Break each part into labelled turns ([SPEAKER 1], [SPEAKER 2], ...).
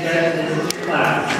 [SPEAKER 1] cidade.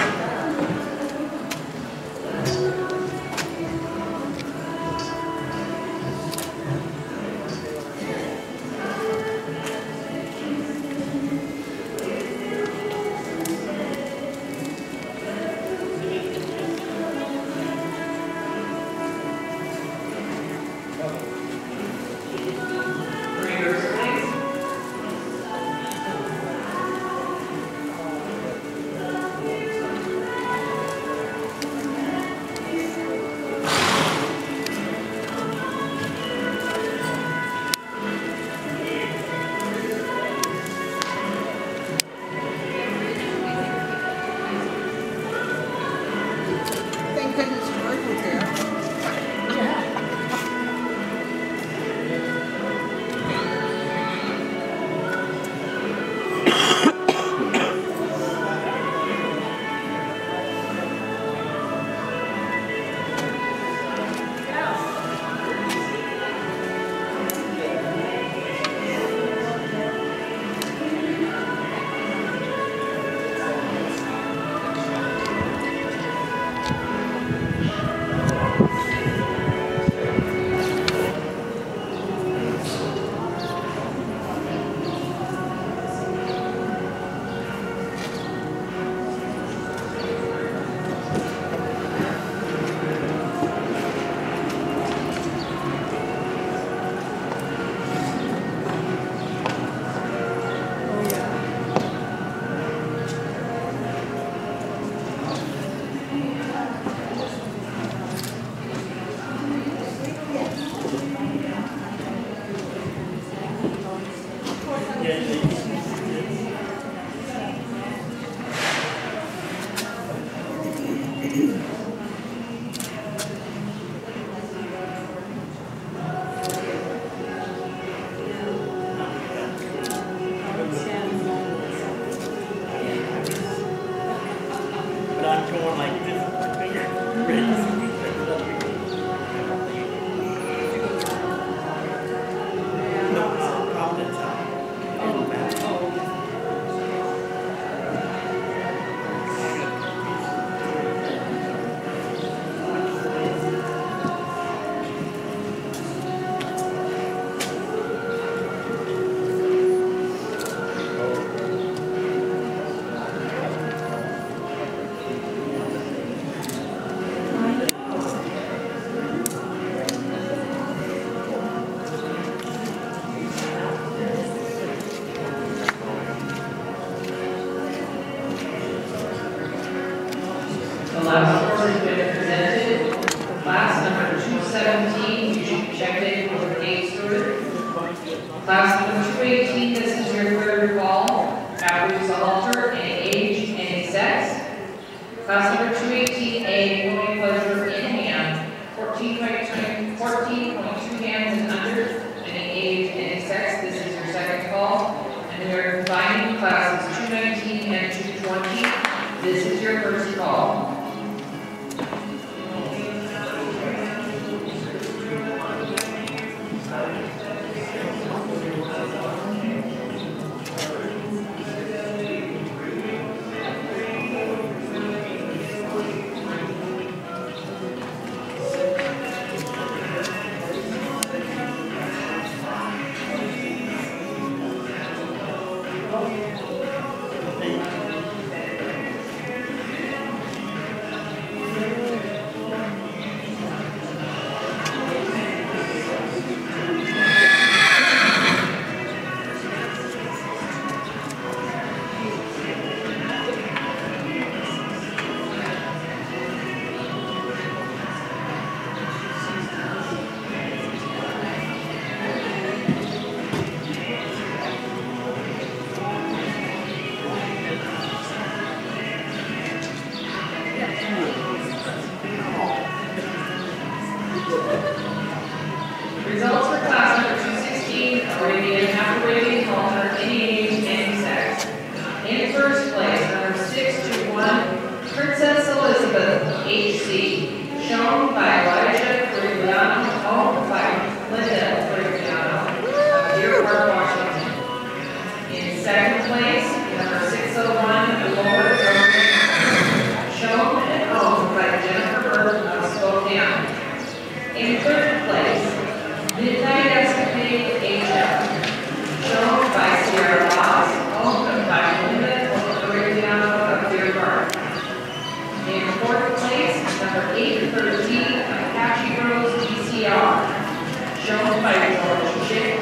[SPEAKER 1] Class number two eighteen, this is your third call, average is Salter, and age and sex. Class number two eighteen A, moving pleasure in hand, fourteen point two, fourteen point two hands and under, and age and sex, this is your second call. And we are combining classes two nineteen and two twenty, this is your first 1, Princess Elizabeth, H.C., shown by Elijah Corigliano, owned by Linda Frigliano, Deer Park, Washington. In second place, number 601, number eight thirteen, Apache Girls DCR, shown by George Schick.